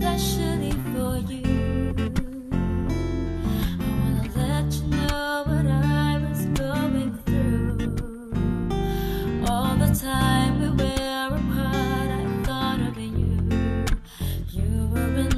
especially for you. I wanna let you know what I was going through. All the time we were apart, I thought of you. You were in